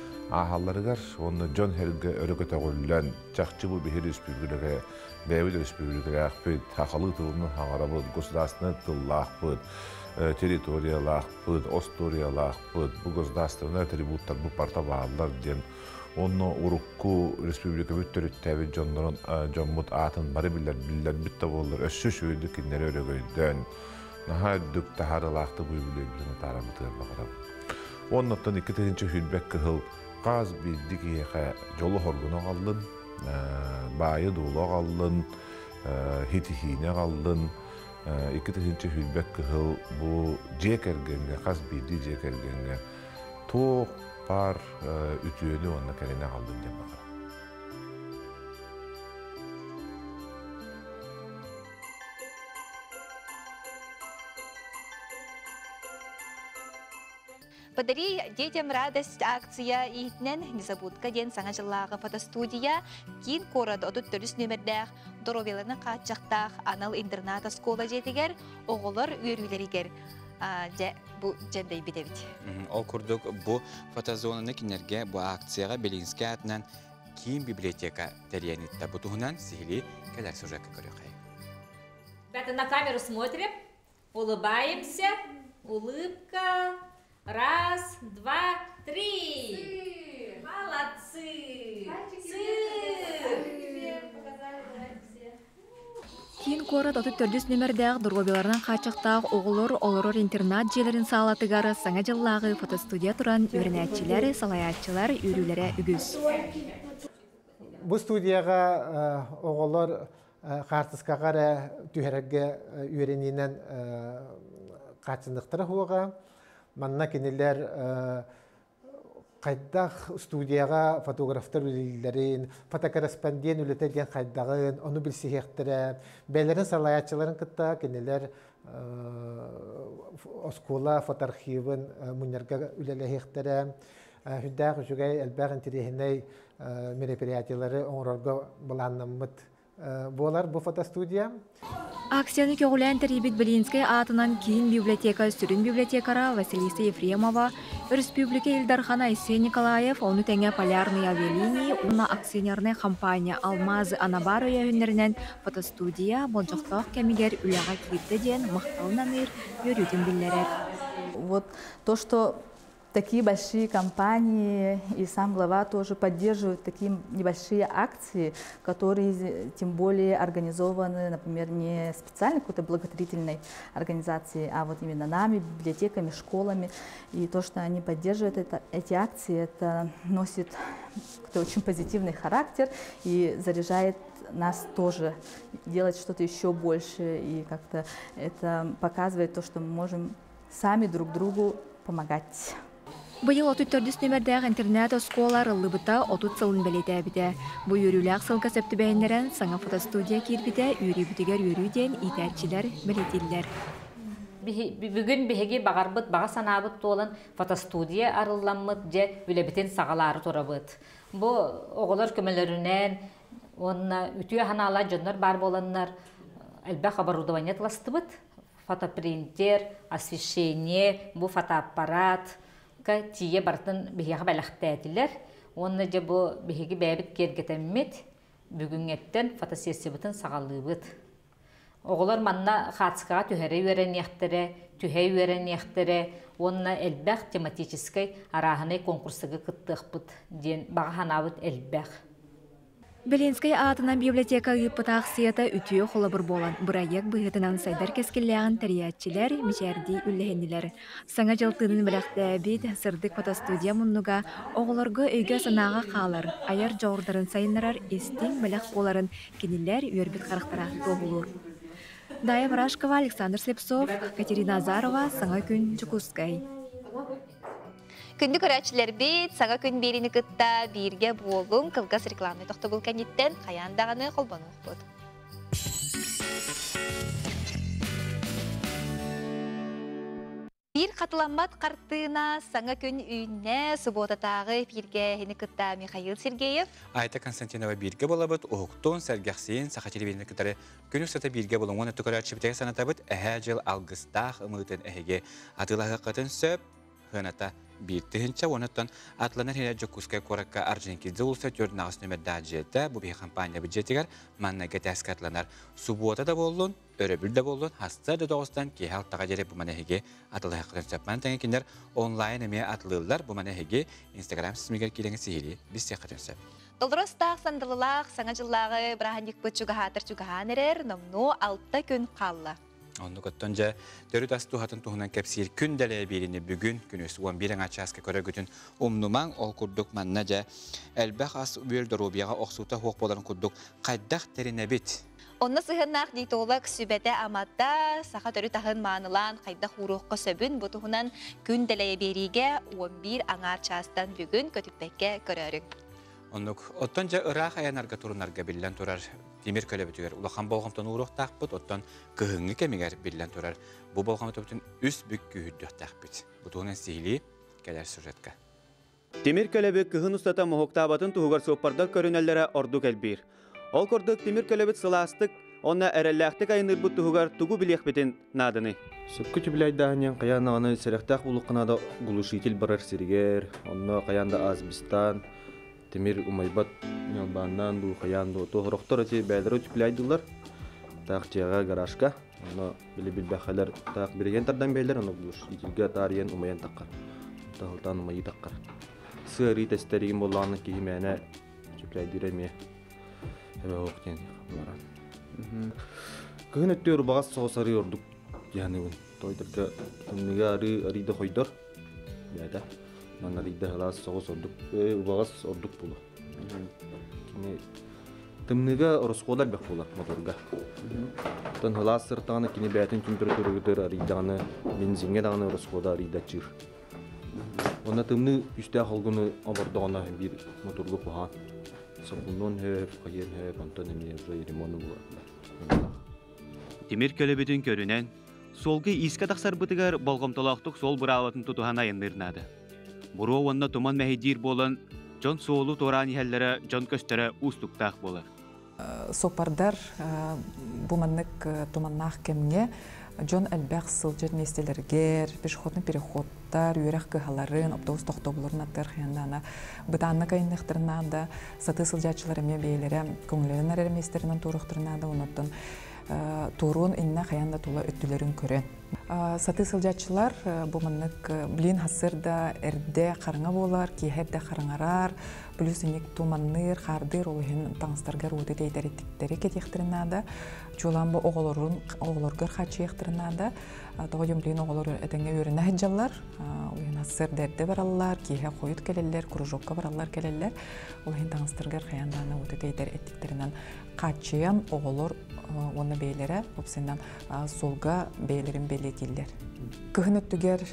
[SPEAKER 8] ахалларыгар онны жон херге өрөкөтө гөллөн чакчы бу бихир республикага бэбит республикага акпыт хахалы тылны хаңарабыт государственный тыллаакпыт территориялаакпыт осториялаакпыт бу государственный атрибуттар бу парта баалар ден онно урукку республика бүттөрүттәбит жоннорун жоммут атын бары биллер биллер битте боллар өссү сүйдү киннер өрөгөйдөн наха дүк тахарылаакты буйбуле билен тарабытыр багарам онноттон икки тегинче хүлбек кыһыл каз билди киэхэ жолу хоргуна галлын баайы дуулу галлын хитихине галлын икки тегинче хүлбек кыһыл бу жекергенге каз билди жекергенге тоох бар үтүөнү онна керене галдын деп багарам
[SPEAKER 1] Подари детям радость акция. Иитнен незабудка ден саңа жыллағы фотостудия. Кин корад отут төрүс нөмердәх доробеланы каачактах анал интерната скола жетигер оголор үйрүлеригер же бу жандай бидебит
[SPEAKER 2] Мгм, Ол курдук бу фотозонаны кинерге бу акцияга Белинский атынан кийин библиотека терьянитта бутуһунан сихили келер сюжетка көрөкай.
[SPEAKER 10] Ребята, на камеру смотрим, улыбаемся, улыбка. Раз, два, три. Молодцы.
[SPEAKER 4] Кин корат оту төрдүс нөмердәг дургобеларынан качактаак оголор олорор интернат желерин саалатыгар саңа жыллагы фотостудия туран үрнәтчиләр, салаятчылар үрүләре үгүз.
[SPEAKER 11] Бу студияга оголор картыскагара түһәргә үйренинен качындыктыр хуга. Манна кинелер кайдах студияга фотографтар үлелерин, фотокорреспондент үлетеден кайдагын, ону билсихектере, бәлерин салаятчыларын кытта кинелер оскола фотоархивын муннерга үлелехектере, хүддәк жүгәй әлбәг интерехиней мероприятиялары оңрорго буланнаммыт болар бу фотостудия.
[SPEAKER 4] Акцияны көгілән тәрибет Белинская атынан кейін библиотека сүрін библиотекара Василиса Ефремова, Республика Илдархан Айсен Николаев, оны тәңе полярный авиалинии, уна акционерная компания Алмазы Анабар өйәһүннәренән фотостудия болжоқтоқ кәмигер үләға кирді ден мақталнаныр йөрүтін билләре.
[SPEAKER 12] Вот то, что такие большие компании и сам глава тоже поддерживают такие небольшие акции, которые тем более организованы, например, не специально какой-то благотворительной организацией, а вот именно нами, библиотеками, школами. И то, что они поддерживают это, эти акции, это носит какой-то очень позитивный характер и заряжает нас тоже делать что-то еще больше. И как-то это показывает то, что мы можем сами друг другу помогать.
[SPEAKER 4] Быйыл отут төрдүс нөмердәг интернет осколар ыллыбыта отут сылын бите. Бу йөрүләк сылка сәпті бәйнерен саңа фотостудия кирбите үйрі бүтігер үйрүден итәрчилер белетиллер.
[SPEAKER 10] Бүгүн биһиги багарбыт, бага санаабыт туолан фотостудия арылламмыт же үлебитин сагалары турабыт. Бу оголор көмөлөрүнен онна үтүө ханаалар жоннор бар боланнар элбэх оборудование тластыбыт. Фотопринтер, освещение, бу фотоаппарат, ка тие бартын биһиэхэ бэлэхтээдилэр. Онна же бу биһиги бэбит кергетеммит бүгүнгеттен фотосессиябытын сагалыыбыт. Оголор манна хацкага түһәрэ үөрэнияхтере, түһэ үөрэнияхтере, онна элбэх тематической араханы конкурсыгы кыттыахпыт диэн бага ханабыт элбэх.
[SPEAKER 4] Белинская атынан библиотека ыйыппытаах сыйата үтүө холобур болан. Бұрайек быһытынан сайдар кескелләган тәрияатчилер, мичәрди үлләһеннилер. Саңа жылтынын біләхтәбит сырдык фотостудия муннуга оғыларга өйгө санаға қалар. Аяр жаурдарын сайынарар истин біләх боларын кенилер үйербит қарықтара тоғылур. Дая Барашкова, Александр Слепцов, Катерина Азарова, Саңа күн Чукускай.
[SPEAKER 1] Күнді көрәтшілер бит, саңа күн беріні кытта бирге болун кылгас рекламный тоқты бұл кәнеттен қаяндағаны қолбаны ұқпыд. Бир қатыламмат қартына саңа күн үйіне субботатағы бирге хені кытта Михаил Сергеев.
[SPEAKER 2] Айта Константинова бирге болабыт, оғуқтон сәргәқсейін сақа телевизионы кітары күн үстата бирге болуң, оны түкірәтші бітегі санатабыт, әхә жыл алғыстақ сөп, хыната биттihинча онуттан атланар хине жокускай коракка арженкизе улса төрнагыс нөмер даджета бу бей компания бюджетигер маннага таскатланар суббота да боллун өрөбүл да боллун хаста да догустан кехал тага жере бу манехиге атылай кытын сөпман таңы киндер онлайн эме атлылар бу манехиге инстаграм сисмигер килеңе сихили біз се кытын сөп
[SPEAKER 1] Долдыростақ сандылылақ саңа жыллағы брахандик бұт чугахатыр чугахан эрер номну алта күн қалла.
[SPEAKER 2] Онны көттөн же төрү тасту хатын туһунан кепсир күн дәле биrini бүгүн күнүс 11 ачаска көрө күтүн умнумаң ол курдук манна же элбэх ас курдук кайдах теринебит
[SPEAKER 1] Онна сыһыннаах диетолог аматта саха төрү тахын маанылан кайда сөбүн бутуһунан күн бериге 11 аңар частан бүгүн көтүкпекке көрөрүң.
[SPEAKER 2] Оннук оттон же ыраах аянарга турунарга биллен турар тимир көлөбүтүгер улахан болгомтон уруктаакпыт оттон кыһыңы кемигер биллен турар бу болгомтон үс бүк күүһүддөхтаакпыт бутуунан сихили келер сюжетка.
[SPEAKER 13] Тимир көлөбү кыһын устата моһуктаабатын туһугар суоппардар көрүнэллэре орду кэлбиир. Ол кордук тимир көлөбүт сылаастык, онна эреллээхтик айынырбыт туһугар тугу билиэхбитин наадыны.
[SPEAKER 14] Сөккү түбілайдағынен қаянағаны сәріқтақ ұлыққынада гулушитил барар сиригер, онно қаянда азбистан, темир умайбат мелбаннан ду қаянды ото хороқтор өте бәлдері түбілайдылар. Тақ жеға гаражка, тардан умаян таққар. Сыры тестереген болағаны кеймәне түбілайдыреме. Әбә оқтен баран. Кыһын өттөр багас соғысары ордук яны ун. Тойдырга тымныга ары арида хойдор. Яда. Ман арида халас соғыс ордук. Э багас ордук булу. Кини тымныга оросқолар бек була моторга. Тон халас сыртаны кини бәтин температурагыдыр ариданы бензинге даганы оросқода арида чир. Онда тымны үстә холгуны абардагына бир моторга кухан. Сабунон хеп, кайын хеп, антон эми ремонт була.
[SPEAKER 13] Тимир көлөбүтүн көрүнен, солғы иска тақсарбытыгар болғомтолақтық сол бұралатын тұтуған айыннырнады. Бұру онна туман мәхидир болын, жон соолу торан ихәллері жон көстері устуктақ болыр.
[SPEAKER 15] Сопардар буманнык туманнах кемге Джон Элбек сылжыр местелергер, пешеходный переходтар, үйрәк кыһаларын, автобус тохтобуларын аттар хыяндана. Бытанны кайнықтырнада, саты сылжачылары бейлері, көңілерін әрерместерінен турықтырнада, оныттын турун инна хаянда тула өттүлөрүн көрөн. Саты сылжачылар буманнык блин хасырда эрде караңа болар, киһерде караңарар, плюс иник туманныр, хардыр олыһын таңстаргар уты дейтериттиктери кетихтеринада, чулан бу оголорун оголоргөр хачыяхтеринада, тогодем блин оголор этеңге өрүнө хаджалар, олыһын хасыр дерде бараллар, киһе коют келелер, кружокка бараллар келелер, олыһын таңстаргар хаяндана уты дейтер эттиктеринен качыян оголор оны бейлері опсендан солга бейлерин белетилер. Кыһын өттүгер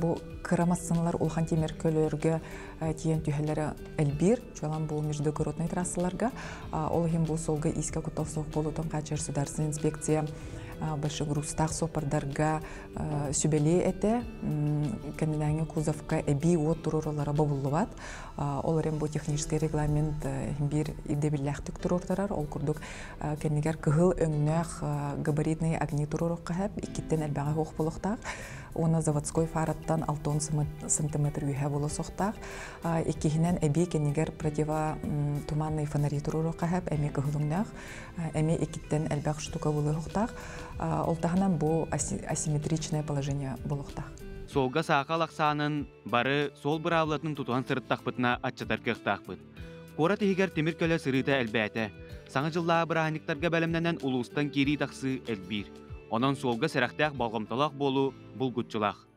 [SPEAKER 15] бу кырамассынлар улхан темир көлөргө тиен түһелләре элбир, жолан бу междугородный трассаларга, ол хим бу солга иска кутовсох болутон качыр сударственная инспекция большой грустах сопардарга сүбели эте кеннәңе кузовка эби от туруралара бабуллубат оларен бу технический регламент бир идебилләхтик туруртарар ол курдук кеннегер кыгыл өңнәх габаритный огни турурукка хэп иккиттен элбәгә хох булуктак оны заводской фараттан 6 сантиметр үйһә болу соқтақ. Иккиһинен эби кенигер противо туманный фонари турурукка хэп эми кыгылыңнах, эми иккиттен штука. Ол таханан бу асимметричное положение болуқтақ.
[SPEAKER 13] Солга саақал ақсанын бары сол бір авлатын тутуан сырыттақпытына атчатар кықтақпыт. Кора тихигер темир көлі сырыта әлбәті. Саңа жылла бұрағаниктарға бәлімненен улустан кери тақсы әлбір. Онон солга сәрәхтәк балғамталақ болу бұлгутчылақ.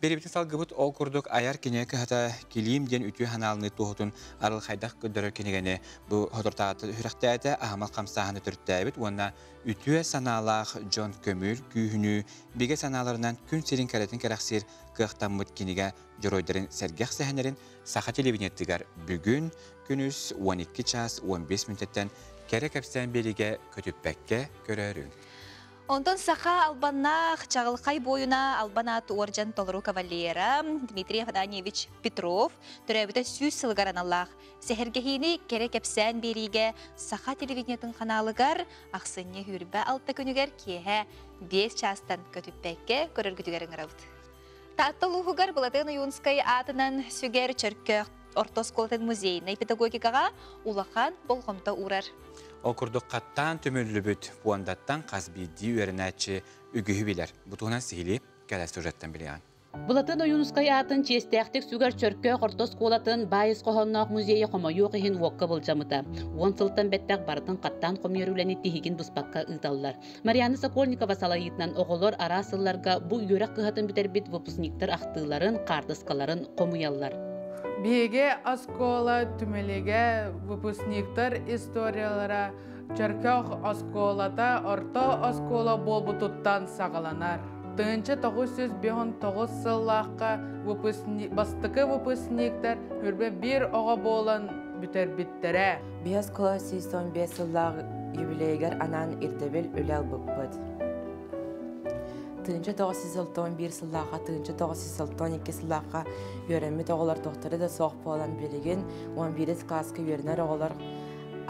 [SPEAKER 2] Беребите салгыбыт ол курдук аяр кине кыһата килим ден үтү ханалны тухутун арыл хайдах көдөрө кинегене бу хотортааты хүрәхтәте ахмал камсаһаны төрттәбит уонна үтүе санаалаах Джон Көмүл күйүнү биге санааларынан күн серин кәрәтин кәрәхсир кыахтаммыт кинеге жоройдарын сәргәх сәһәнерин саха телевидениеттигар бүгүн күнүс 12 час 15 минуттан кәрә кәпсән белиге көтүппәккә көрөрүн.
[SPEAKER 1] Онтон саха албаннах чағылқай бойына албанат оржан толыру кавалера Дмитрий Афанасьевич Петров түрәбіті сүз сылгаран Аллах. Сәхіргехейні кере кәпсән бериге саха телевидениятын каналыгар ақсынне хүрбә алты күнігер кеһә 5 частан көтүппәкке көрөргүтүгәрен арабыт. Таттылуһугар Балатына Юнскай атынан сүгер чөркө ортосколтен музейный педагогикаға улахан болғымта урар.
[SPEAKER 2] Ол курдук каттан төмөллүбүт буандаттан казбиди үйернәчи үгүһү билер. Бутугунан сихили кәләс сюжеттен билгән.
[SPEAKER 7] Булатын Оюнускай атын честяхтик сүгер чөркө қортос колатын байыз қохоннақ музейі қома юқихин уокка болчамыта. Уон сылтан беттәк бартын қаттан қомеруләни тихигин бұспаққа ыталлар. Мариана Сокольникова салайытнан оғолор арасылларга бу үйрек кыхатын битербит выпускниктер ахтыларын, кардыскаларын қомуяллар.
[SPEAKER 16] Биеге оскола түмелеге выпускниктар историялара Чарках осколата орто оскола болбутуттан сағаланар. Тынчы 909 сыллаққа бастықы выпускниктар үрбе бір оға болан бүтер біттере.
[SPEAKER 17] Бияс кола 115 сыллақ юбилейгер анан иртебел үлел бұппыд. Тыынча тоҕус сылтон бир сыллааха тыынча тоҕус сылтон икки сыллааха үөрэммит оҕолор тохтору да соох буолан билигин уон бирис класска үөрнер оҕолор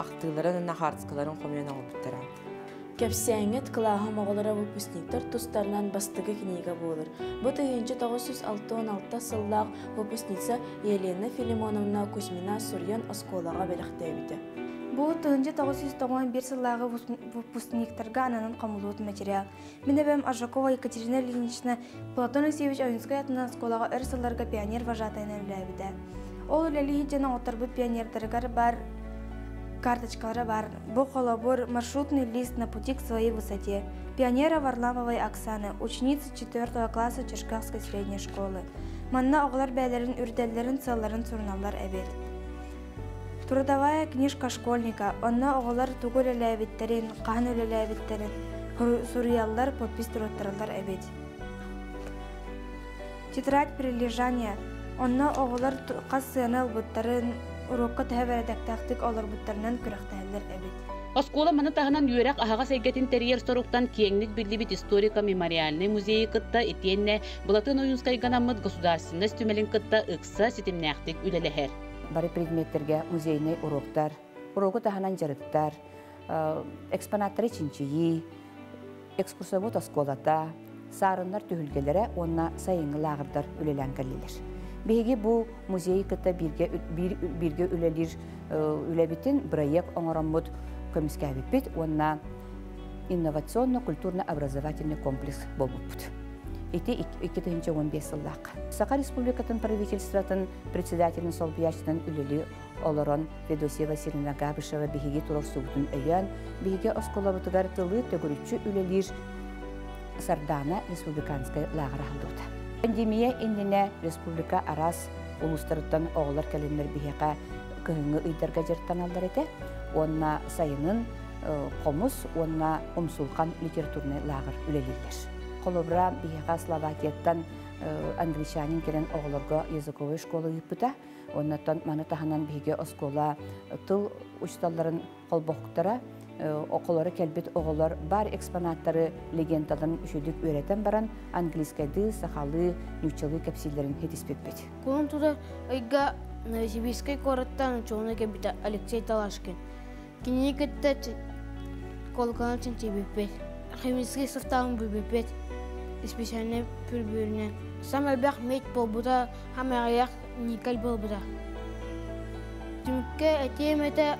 [SPEAKER 17] ахтыыларын нахарскаларын хомуен оҕолбуттара
[SPEAKER 18] Кепсәңет кылааһым оҕолора выпускниктар тустарынан бастыгы книга болыр. Бу тыйынчы 966 сыллаах выпускница Елена Филимоновна Кузьмина Сурьян осколага белехтебите.
[SPEAKER 19] Бу тыынчы 991 сыллағы выпускниктарға ананын қамылуыт материал. Минебем Ажакова Екатерина Ильинична Платон Алексеевич Авинская атынан сколаға өр сылларға пионер вожатайын үләбіді. Ол үләлі жана отарбы пионердарыгар бар карточкалары бар. Бу колобур маршрутный лист на пути к своей высоте. Пионера Варламовой Оксаны, ученица 4 класса Чешкахской средней школы. Манна оғлар бәлерін, үрдәллерін, сылларын журналлар әбет. Трудовая книжка школьника. Онна оғлар тугул әләбеттерін, қан әләбеттерін, сурьяллар, подпис туруттаралар әбет. Тетрадь прилежания. Онна оғлар қас сыянал бұттарын, урокка тәбәрәдәктәктик олар буттарынан күрәхтәһәлләр әбит.
[SPEAKER 20] Оскола маны таханан юрак ахага сейгетин терьер соруктан кеңник биллибит историка мемориальный музейы кытта итенне Булатын Уюнскай ганаммыт государственный стюмелин кытта ыкса ситимнәхтик үлелехер.
[SPEAKER 21] Бары предметтерге музейный уроктар, уроку таханан жарыттар, экспонаттары чинчии, экскурсовод осколата, сарыннар түһүлгелере онна сайыңы лагырдар үлелән кәлелер. Беги бу музей кыта бирге бирге үлелир үлебитин проект оңороммут көмискәбит онна инновационно-культурно-образовательный комплекс болбут. Ити 2015 сыллақ. Саха Республикатын правительствотын председателин солбиячтын үлели олорон Федосия Васильевна Габышева биһиги турор сугутун өйөн, биһиги осколабытыгар тылы төгүрүччү үлелир Сардана республиканская лагыра халдута. Пандемия иннене республика арас улустарыттан оғылар кәлемдер бихеқа кыһыңы ыйдарга жырттаналар эте. Онна сайынын комус, онна умсулкан литературный лагыр үлелилер. Колобра бихеқа Словакияттан англичанин керен оғыларга языковой школа ыйпыта. Оннаттан маны таханан биһиге оскола тыл учталларын колбоктара околары кәлбет оғылар бар экспонаттары легендаларын үшүдік өретен баран английскайды, сахалы, нючалы кәпсилерін хетиспеппет.
[SPEAKER 18] Кулон туда айга Новосибирской кораттан ученый кәбіта Алексей Талашкин. Кине кітті колканы чентебеппет. Химический составын бүбеппет. Специальный пүрбүрінен. Сам әлбәқ мейт болбуда, хам аяқ никаль болбуда. Түмікке әтеметі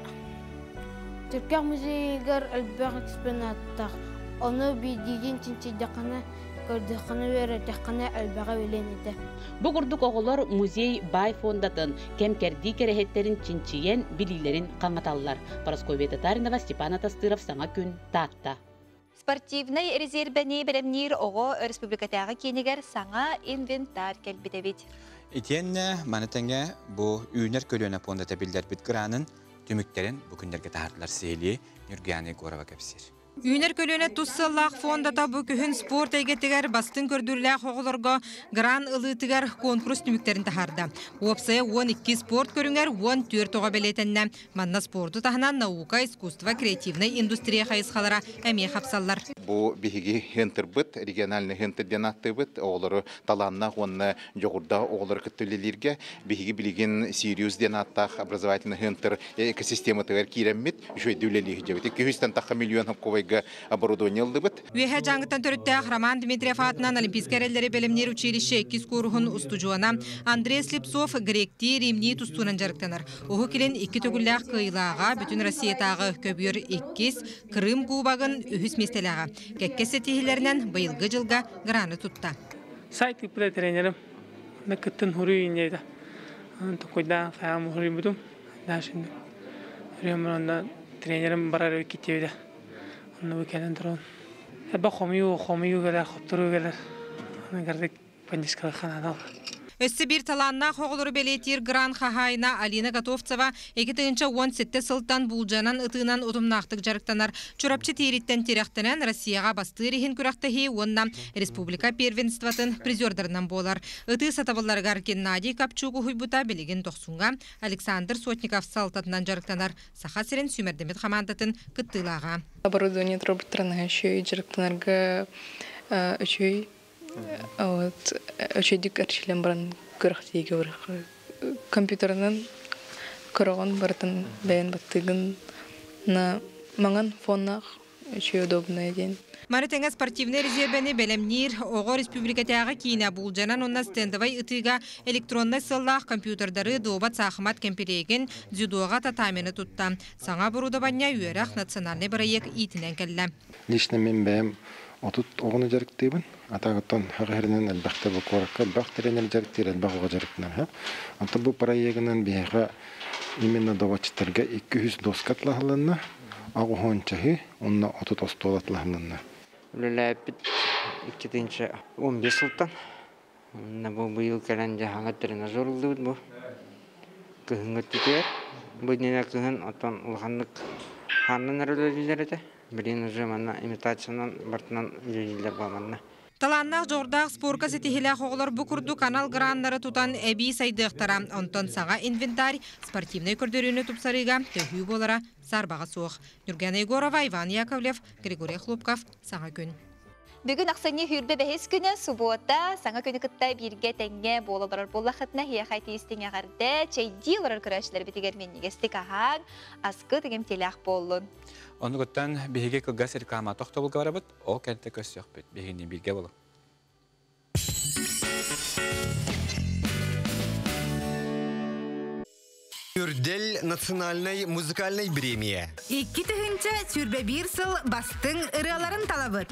[SPEAKER 18] Түркия музейгер әлбәқ экспонаттар. Оны бидеген чинчидақаны көрдіқаны өрі тәққаны әлбәға өлен еді.
[SPEAKER 20] Бу курдук оголор музей бай фондатын кемкерди керехеттерин чинчиен билилерин каңаталлар. Парасковия Татаринова, Степан Атастыров, Саңа күн, Татта.
[SPEAKER 1] Спортивный резервбәне беремнир ого республикатагы кенигер саңа инвентарь келбитебит.
[SPEAKER 2] Итенне үйнер көлөнө понда табилдер бит гранын түмүктерин бу күндерге тахарлар сели Нюргияны Горова кепсир.
[SPEAKER 22] Үйнер көлөне туссаллах фондата бу күһүн спорт эйгетигер бастын көрдүрлээх оголорго гран ылыытыгар конкурс түмүктерин тахарда. Уопсая 12 спорт көрүңер 14 тога белетенне. Манна спорту таханан наука, искусство, креативный индустрия хайысхалара әме хапсаллар.
[SPEAKER 23] Бу биһиги хентер региональный хентер денатты быт, оголору таланна онна жогурда оголор көттөлелерге биһиги билигин Сириус денаттах образовательный хентер экосистема тыгар киреммит, жой дүлелиги жебит. 200 таха миллион хапковайга оборудование лдыбыт.
[SPEAKER 22] Үеһэ жаңгытан төрүттәэх Роман Дмитриев атынан Олимпийский эреллери белемнер училище экис курухун устужуана Андрей Слепцов гректи римни тустунан жарыктанар. Оху килен икки төгүлләэх кыйлаага бүтүн Россиятагы көбүр эккис Крым кубагын үһүс местелага. Кеккесе тихилеринен быйылгы жылга граны тутта.
[SPEAKER 24] Сайт тренерим накыттын хуруйнейда. Токойда фаам хурим Дашин. Ремонда тренерим барар китебиде. Onu Heba xomiyu, xomiyu geler, xopturu geler. Onu gördük, pandişkalı kanada olur.
[SPEAKER 22] Өссі бір таланна хоғылыры белетир гран хахайна Алина Готовцева 2-17 сылттан булжанан ытынан ұтымнақтық жарықтанар. Чурапчы тириттен теряқтанан Россияға басты рехин күрақтахи онна республика первенстватын призердарынан болар. Ыты сатавыларғар Геннадий Капчугу хуйбута белеген тоқсунға Александр Сотников салтатынан жарықтанар. Саха сирен Сүмердемет командатын кыттылаға.
[SPEAKER 25] Оборудование и жарықтанарға
[SPEAKER 26] өчөй вот өчөйдүк арчилен баран кырахтиге бар компьютернан корогон бартын бәйін баттыгын на маңан фоннах өчөй удобная ден
[SPEAKER 22] Марытыңа спортивный резервені бәлемнир, оғы республикатяғы кейіне бұлжанан онна стендовай ытыға электронный сыллақ компьютердары добат сақымат кемпереген дзюдоға татамені тұтта. Саңа бұруда бanya үйерақ национальный проект итінен кәлі.
[SPEAKER 27] Лично мен бәйім отут оғыны жарықтыйбын. Атағыттан хағырынан әлбәқті бұл қораққа бақ тренер оға жарықтынан. Анта бұл проектінен бейға именно довачтарға 200 доскатлағылына, ағы хончахы, онна отут остолатлағылына.
[SPEAKER 28] Үлеләппит 2 15 сылтан. На бу быйыл кәлән жаһаңа тренажер бу. Кыһыңга титер. Бу нене кыһын әрөлөләр әтә. Билен уже манна имитациянан.
[SPEAKER 22] Таланнақ жордақ спорка сетихилях оғылар бұкурду канал граннары тутан әбі сайдықтара. Онтон саға инвентарь спортивный көрдөрүнү тупсарыга төхүү болара сарбаға суық. Нүрген Егорова, Иван Яковлев, Григорий Хлопков, саңа күн.
[SPEAKER 1] Бүгін ақсаны хүрбе бәхес күні суббота саңа күні кытта бирге тәңге болы барар болла хытна хия хайты истен яғарды чайди олар күрәшілер бітігер мен негесті кахаң аскы тегем телях болын.
[SPEAKER 2] Оны көттен беге кылгас реклама тоқты бұл барабыт, ол кәнті көс жоқ бет, бегенен бирге болы.
[SPEAKER 29] Үрдел национальной музыкальной премия.
[SPEAKER 25] Икки түхінчі сүрбе бір сыл бастың ыраларын талабыт.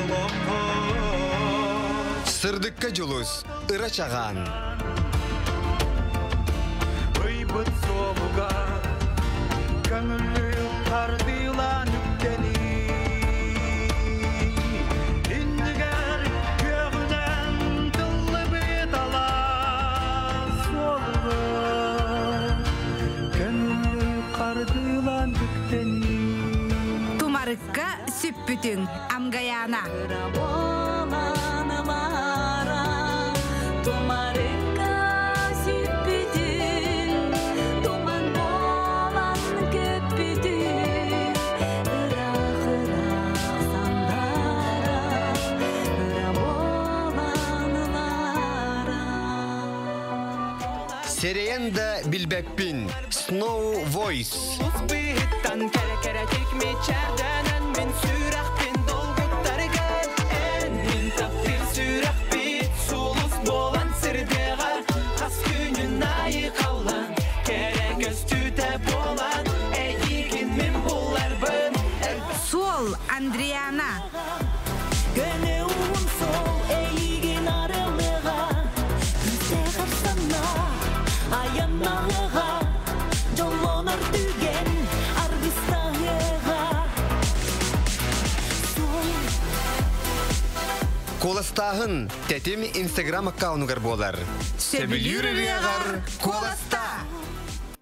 [SPEAKER 29] олоқо. Сырдыкка жолус, ыра чаган.
[SPEAKER 25] Сүппүтүң Амгаяна.
[SPEAKER 29] Сереенда билбеппин Snow Voice.
[SPEAKER 30] future
[SPEAKER 29] Коластағын тәтім Инстаграм аккаунугар болар.
[SPEAKER 25] Сөбілюрігар
[SPEAKER 29] Коласта.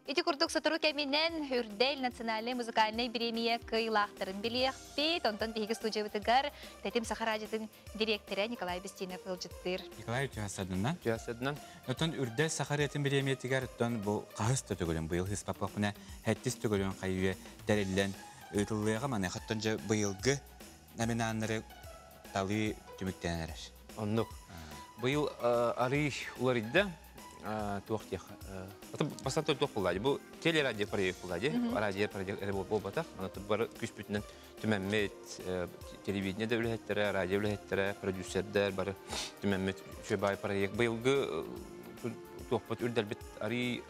[SPEAKER 1] Ити курдук сатыру кеминен хүрдел национальный музыкальный премия кыйлақтырын билиякпит, онтон биһиги студия бытыгар тетим сахарадитин директоры Николай Бестинов ылжыттыр.
[SPEAKER 2] Николай Тюхасадынан. Тюхасадынан. Отон үрдел сахариятын биремиятигар оттон бу кахыс төтөгөлөн быйыл хис папапына хэттис төгөлөн кайуе дәреллен ытыллыга мана хаттан же быйылгы номинаннары талы түмүктенерер.
[SPEAKER 31] Оннук. Быйыл ары уларыдда туақтех. Это басата туақ болады. Бұл телерадио проект болады. Радио проект бол батақ. Ана тут бар күш бүтінен түмәммет телевидение де үләһеттері, радио үләһеттері, продюсердер бар түмәммет шөбай проект. Быйылғы туоппут үрдэлбит ари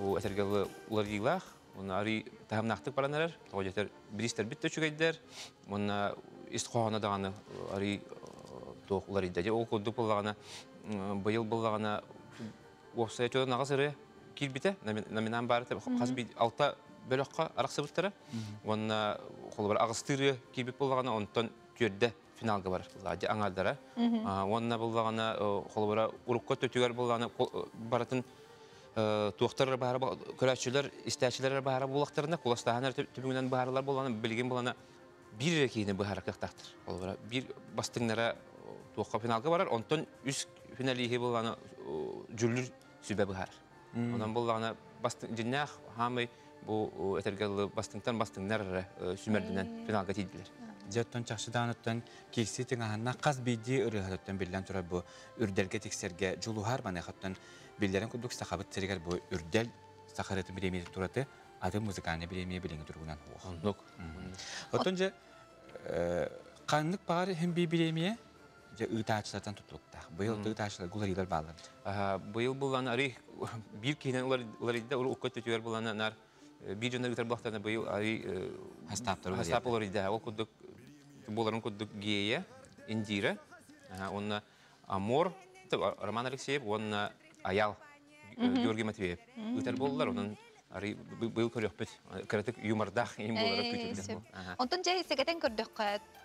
[SPEAKER 31] у этергалы уларгилах Уна ари тахамнахтык баранарар, тоҕо бристер бит төчүгайдер. Уна истхоана даганы ари туох улар идде. Ол коддук буллагана быйыл буллагана офсай чөдөн нагас ыры кирбите номинан бары хас бит алта бөлөккө араксыбыттара. Уна холбар агыстыры кирбит буллагана онтон төрдө финалга бар. Лади аңардара. Уна буллагана холбара урукка төтүгөр буллагана баратын туохтар баара көрәчүләр истәчләр баара булактарына куластаһанар төбүнән бааралар булганы билген булганы бир рекине баара кыктактыр. Ол бир бастыңнара туохка финалга барар, онтон үс финалиһи булганы жүллүр сүбә баар. Онан бастың жиннах хамы бу этергелы бастыңтан бастыңнар сүмердинен финалга тидилер.
[SPEAKER 2] Жаттон чакшыдааныттан кекси теңаһанна каз биди ырыхаттан билен тура бу үрдерге тексерге жулухар манахаттан биллерен кудук сахабыт сергер бу үрдел сахарыты биремиет тураты аты музыкальный биремие билеңи тургунан хуох. Отон же каннык багары хем би биремие же ытаачылардан тутулукта. Быйыл ытаачылар гуларилар баалар.
[SPEAKER 31] Быйыл булган ари бир кейнен уларидда ур уккат төтүгөр булган нар бир жондар үтер булактарына быйыл ари
[SPEAKER 2] хастаптар
[SPEAKER 31] хастап уларидда ол буларын гея индира онна амор Роман Алексеев, он аял Георгий Матвеев. Үтер болдылар, онын ари был көрөкпүт. Кыратык юмордах им болар күтүлдү.
[SPEAKER 1] Онтон жай сегетен көрдөк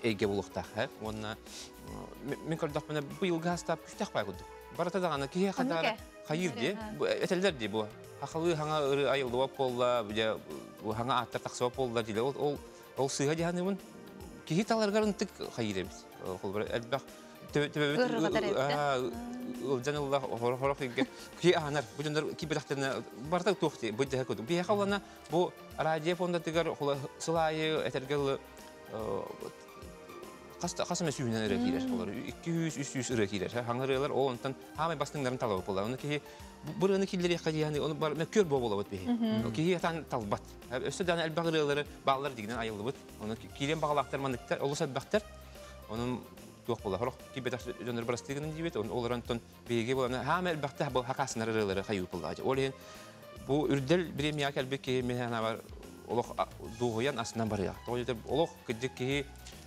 [SPEAKER 31] ураты эге булукта ха онна мен көрдөх мене быйыл гастап күчтәк бай кудук барата даганы кие кадар хайыр ди этелдер ди бу. Акылы хаңа ыры айылды болла хаңа аттар таксы болла ди ол ол сыга дигәне бун. Кие хайыр эмес. Ол жанылла хорох иге ки анар ки бирахтана барта би бу радио фонда тигар хула сылайы этергел каста касаме сүйүнөн эрэ кирер олар 200 300 эрэ кирер хаңырылар ол онтан хамай бастыңдарын талап болар оны ки бурыны киллери хажияны оны бар мен көр бо болот би ки тан талбат өстө дана элбагырылары балалар дигенен айылды бут оны кирен багалактар мандыктар олуса бактар onun туох була хорох кибетах жонор барастыгын дибет он оларан тон беге болана хамел бахта бу хакасына рылары хаю була олен бу үрдел премия келбеке механа бар олох дугуян асынан бар я тойлет олох кидеки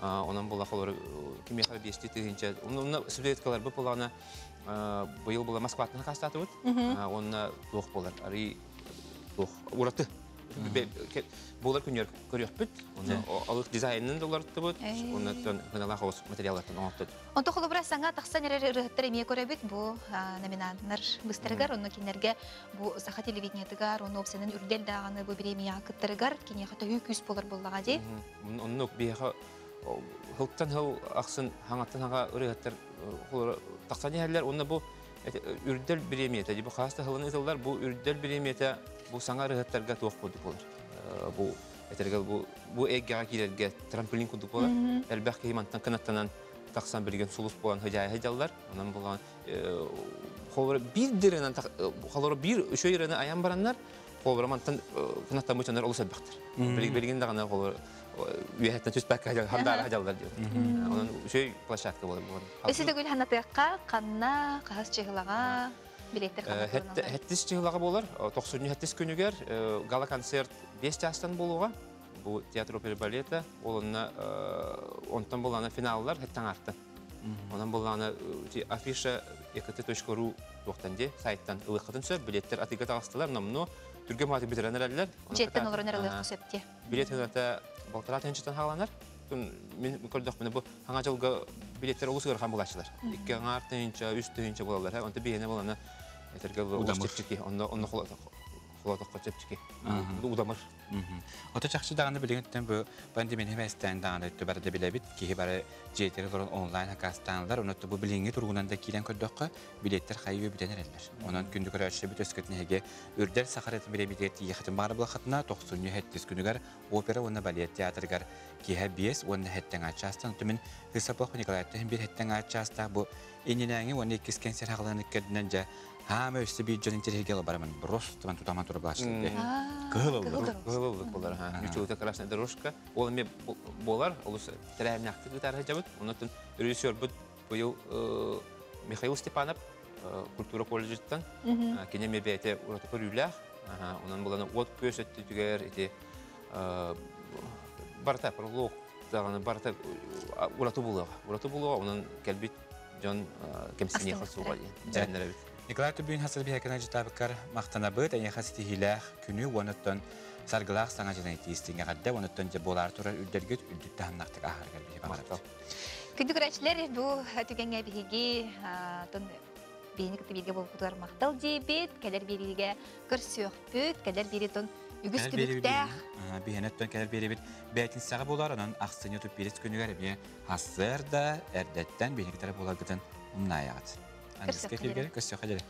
[SPEAKER 31] онан бұл қолыбар кемеқар бесті тегінші. Онына студенткалар бұл болағына бұйыл бұл Москватына қастаты өт, онына тоқ болар. Ари тоқ ұраты Булар күнер көрөкпүт. Оны алык дизайнын долларды бут. Оны тон гынала хос материаллардан оңоптут.
[SPEAKER 1] Онто холобра саңа тахсан эрер рыттар эмие көрөбүт бу номинанттар быстыргар, оны кинерге бу саха телевидениятыгар, оны опсенин үрдел даганы бу премия кыттыргар, кине хата хүкүс болар боллага ди.
[SPEAKER 31] Оннук биха хылттан хыл аксын хаңаттан хага ырыттар холор тахсан ярлар, оны бу үрдел премия, бу хаста хылын ытылдар бу үрдел премия бу саңа рыттарга тоқ кудук болар. бу этергел бу бу эгге килерге трамплин кудук болар. Элбах кеймантан канаттанан таксан билген сулус болган хажай хажаллар. Анан болган холор бир деренен холор бир үшө ерене аян бараннар. Холор мантан канаттан мучанар олус элбахтар. Билген дагана холор үйәттен түспәк хандар хажаллар диyor. Анан үшө площадка болар.
[SPEAKER 1] Эсиде гүл ханатыкка канна кахас чыгылага билеттер
[SPEAKER 31] Хәттис чыгылага болар. 90 хәттис күнүгер гала концерт 5 частан болуга. Бу театр опера балета олонна онтан болана финаллар хәттән артты. Онан болланы афиша ekт.ру туқтанде сайттан ылыққытынша билеттер атыға тағыстылар, намно түрге маты бітіренер әлілер.
[SPEAKER 1] Жеттен олар өнер ылық сөпте.
[SPEAKER 31] Билет хагаланар. Тун мен жылга билеттер улус гөр хан булачылар. Икки аңар тенча, үс тенча булалар. Онта бияне буланы этерге
[SPEAKER 2] Удамыр.
[SPEAKER 31] улус онда чепчики. Бу удамыр.
[SPEAKER 2] Ота чакчы даганы билгенден бу пандемия хеместен даганы төбәрдә билебит ки бары жетер онлайн хакастанлар онотто бу билинге тургунан да килен билеттер хайы биденерлер. Онан күндү көрөшө бит өскөтнеге үрдер сахаратын билебит яхтын бары бул хатына 90 хеттис күнүгөр опера онна балет театргар киһә биес онна хеттен ачастан тем бир хеттен ачаста бу ининәңе онна кискен сер жа Хама өсті бей жон интерегел барамын. Просто мен тутаман тура башты. Кылылды.
[SPEAKER 31] Кылылды болар. Ючута красная дорожка. Ол ме болар, ол трәмнәкте гитара жабыт. Онотын режиссер бут быйыл э, Михаил Степанов э, культура колледжиттан
[SPEAKER 1] Мгм.
[SPEAKER 31] э, кине мебете ураты көрүләх. Ага, онан буланы от көсөттү түгәр ити э, барта пролог даганы барта ураты булага. Ураты булага онан келбит жон кемсине хасуга. Жаннара бит.
[SPEAKER 2] Николай Тубин хасыр бихекена житабыккар мақтана быт, әне хас тихилях күні оныттан саргылақ саңа жана тиістіңе қадда, оныттан же болар турар үлдергет үлдітті ханнақтық ахаргар бихе бағарат.
[SPEAKER 1] Күнді көрәчілер бұл түгенге тон бейіні күтті бірге болып құтығар мақтал дейбет, тон үгіс күдіктәқ.
[SPEAKER 2] Бихенеттен кәдер беребит бәйтін сағы болар, онан ақсын ютуп берес күнігер бе хасыр да әрдеттен бейініктері болар гытын ұнна аяғат. Аңгызға келгері көсөк қадері.